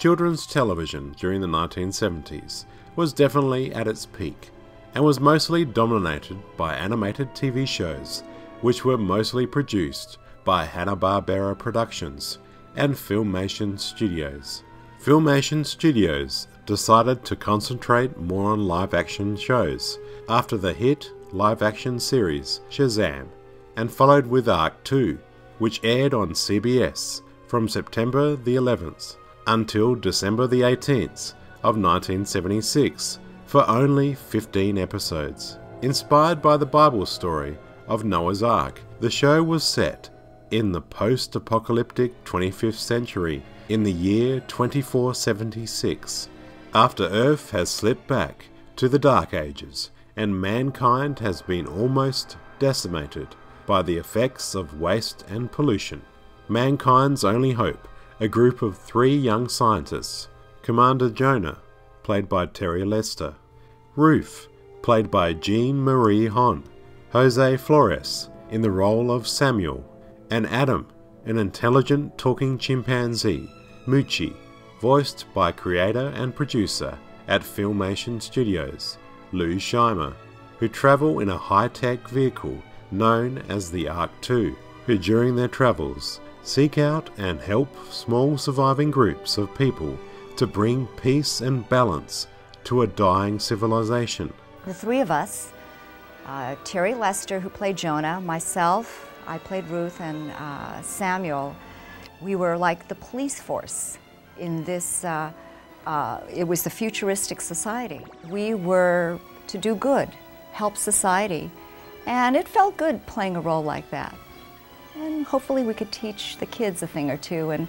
Children's television during the 1970s was definitely at its peak and was mostly dominated by animated TV shows, which were mostly produced by Hanna-Barbera Productions and Filmation Studios. Filmation Studios decided to concentrate more on live action shows after the hit live action series Shazam, and followed with Ark 2, which aired on CBS from September the 11th until December the 18th of 1976 for only 15 episodes. Inspired by the Bible story of Noah's Ark, the show was set in the post apocalyptic 25th century in the year 2476, after Earth has slipped back to the Dark Ages and mankind has been almost decimated by the effects of waste and pollution. Mankind's only hope, a group of three young scientists Commander Jonah, played by Terry Lester, Ruth, played by Jean Marie Hon, Jose Flores, in the role of Samuel, and Adam, an intelligent talking chimpanzee, Moochie, voiced by creator and producer at Filmation Studios, Lou Scheimer, who travel in a high-tech vehicle known as the Ark 2, who during their travels seek out and help small surviving groups of people to bring peace and balance to a dying civilization. The three of us, uh, Terry Lester, who played Jonah, myself, I played Ruth, and uh, Samuel, we were like the police force in this, uh, uh, it was the futuristic society. We were to do good, help society, and it felt good playing a role like that. Hopefully we could teach the kids a thing or two and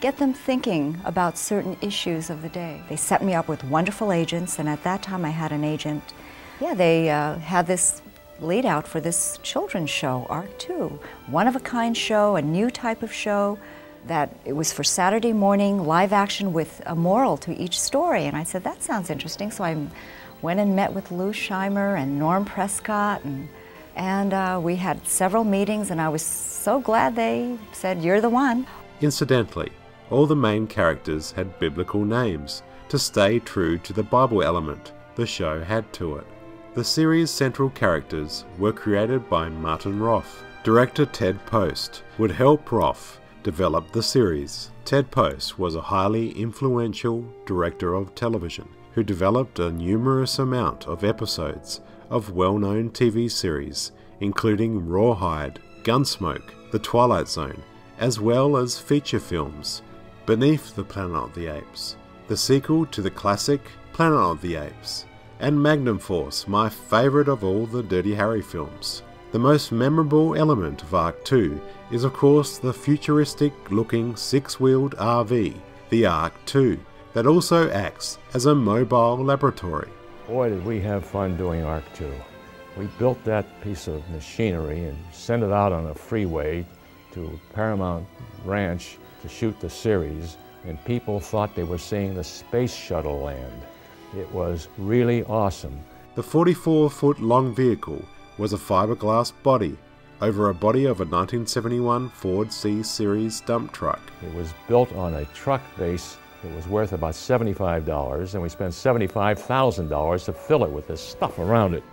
get them thinking about certain issues of the day. They set me up with wonderful agents, and at that time I had an agent. Yeah, they uh, had this lead out for this children's show, Ark 2. One of a kind show, a new type of show that it was for Saturday morning live action with a moral to each story. And I said, that sounds interesting. So I went and met with Lou Scheimer and Norm Prescott and and uh, we had several meetings and I was so glad they said, you're the one. Incidentally, all the main characters had biblical names to stay true to the Bible element the show had to it. The series' central characters were created by Martin Roth. Director Ted Post would help Roth develop the series. Ted Post was a highly influential director of television who developed a numerous amount of episodes of well-known TV series including Rawhide, Gunsmoke, The Twilight Zone, as well as feature films Beneath the Planet of the Apes, the sequel to the classic Planet of the Apes, and Magnum Force, my favourite of all the Dirty Harry films. The most memorable element of Ark 2 is of course the futuristic looking six-wheeled RV, the Ark 2, that also acts as a mobile laboratory. Boy did we have fun doing Ark 2. We built that piece of machinery and sent it out on a freeway to Paramount Ranch to shoot the series, and people thought they were seeing the space shuttle land. It was really awesome. The 44 foot long vehicle was a fiberglass body over a body of a 1971 Ford C Series dump truck. It was built on a truck base that was worth about $75, and we spent $75,000 to fill it with this stuff around it.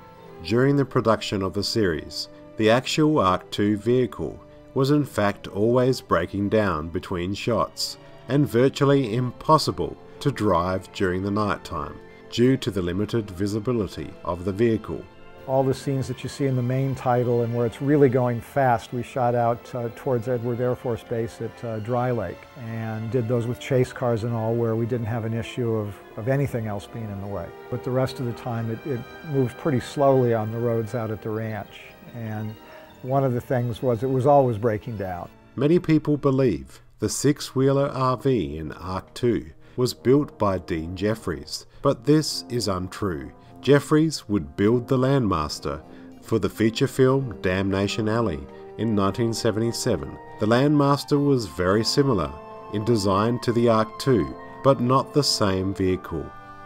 During the production of the series, the actual Ark 2 vehicle was in fact always breaking down between shots and virtually impossible to drive during the night time due to the limited visibility of the vehicle. All the scenes that you see in the main title and where it's really going fast, we shot out uh, towards Edward Air Force Base at uh, Dry Lake and did those with chase cars and all where we didn't have an issue of, of anything else being in the way. But the rest of the time it, it moved pretty slowly on the roads out at the ranch. And one of the things was it was always breaking down. Many people believe the six-wheeler RV in Ark 2 was built by Dean Jeffries, but this is untrue. Jeffries would build the Landmaster for the feature film Damnation Alley in 1977. The Landmaster was very similar in design to the Ark 2, but not the same vehicle,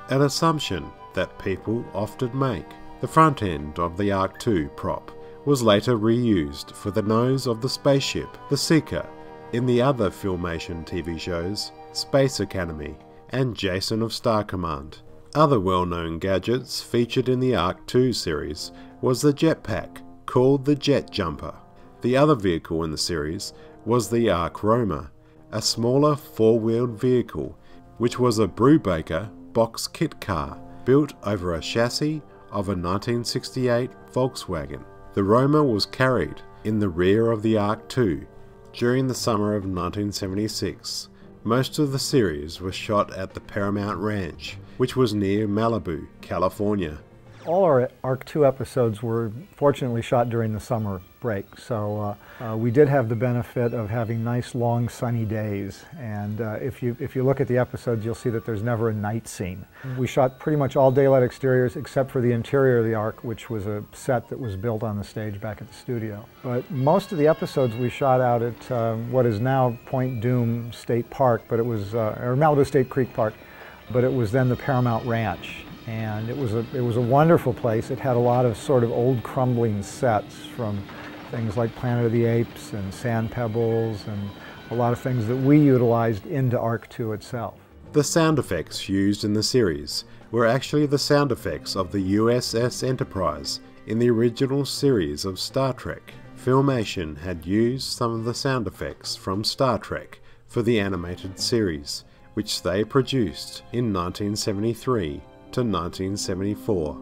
an assumption that people often make. The front end of the Ark 2 prop was later reused for the nose of the spaceship, the Seeker, in the other Filmation TV shows, Space Academy and Jason of Star Command. Other well known gadgets featured in the Ark 2 series was the jetpack, called the Jet Jumper. The other vehicle in the series was the Ark Roamer, a smaller four wheeled vehicle which was a Brubaker box kit car built over a chassis of a 1968 Volkswagen. The Roamer was carried in the rear of the Ark 2 during the summer of 1976. Most of the series was shot at the Paramount Ranch, which was near Malibu, California. All our Ark 2 episodes were fortunately shot during the summer break, so uh, uh, we did have the benefit of having nice long sunny days. And uh, if, you, if you look at the episodes, you'll see that there's never a night scene. We shot pretty much all daylight exteriors except for the interior of the Ark, which was a set that was built on the stage back at the studio. But most of the episodes we shot out at um, what is now Point Dume State Park, but it was, uh, or Malibu State Creek Park, but it was then the Paramount Ranch and it was a it was a wonderful place. It had a lot of sort of old crumbling sets from things like Planet of the Apes and Sand Pebbles and a lot of things that we utilized into Ark 2 itself. The sound effects used in the series were actually the sound effects of the USS Enterprise in the original series of Star Trek. Filmation had used some of the sound effects from Star Trek for the animated series, which they produced in 1973 to 1974.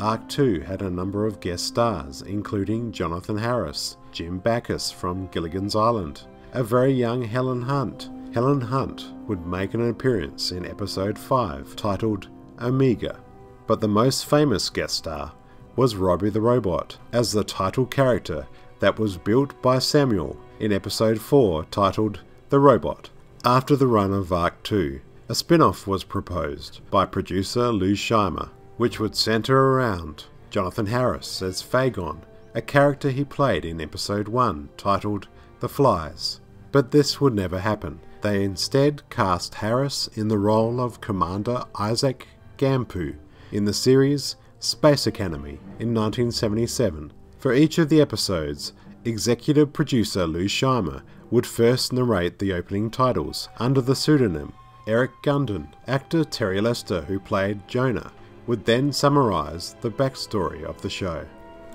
Ark 2 had a number of guest stars, including Jonathan Harris, Jim Backus from Gilligan's Island, a very young Helen Hunt. Helen Hunt would make an appearance in episode 5 titled Omega, but the most famous guest star was Robbie the Robot as the title character that was built by Samuel in episode 4 titled The Robot. After the run of Ark 2, a spin off was proposed by producer Lou Scheimer, which would centre around Jonathan Harris as Fagon, a character he played in episode 1 titled The Flies. But this would never happen. They instead cast Harris in the role of Commander Isaac Gampu in the series Space Academy in 1977. For each of the episodes, executive producer Lou Scheimer would first narrate the opening titles under the pseudonym Erik Gunden. Actor Terry Lester, who played Jonah, would then summarise the backstory of the show.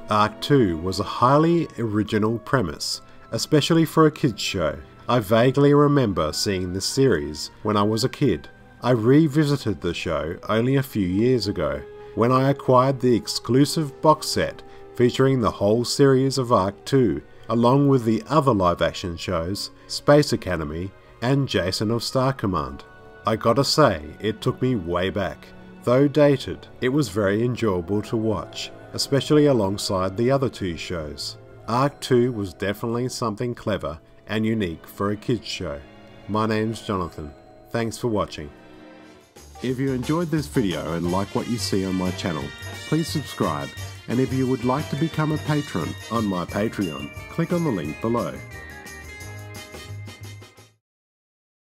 Ark 2 was a highly original premise, especially for a kids show. I vaguely remember seeing this series when I was a kid. I revisited the show only a few years ago when I acquired the exclusive box set featuring the whole series of Ark 2, along with the other live action shows Space Academy and Jason of Star Command. I gotta say, it took me way back. Though dated, it was very enjoyable to watch, especially alongside the other two shows. Ark 2 was definitely something clever and unique for a kids show. My name's Jonathan. Thanks for watching. If you enjoyed this video and like what you see on my channel, please subscribe and if you would like to become a patron on my Patreon, click on the link below.